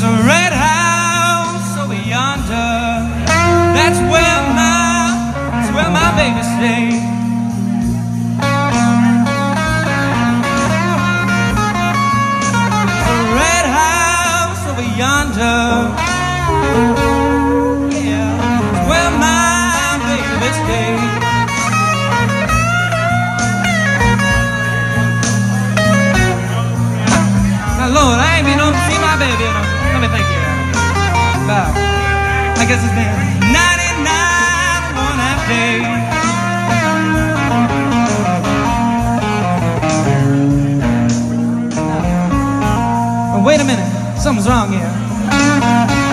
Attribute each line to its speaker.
Speaker 1: There's a red house over yonder. That's where my, that's where my baby stays. There's a red house over yonder. Yeah, where my baby stays. Lord, I ain't been home to see my baby. Know. I guess it's been 99 one half days. Wait a minute. Something's wrong here.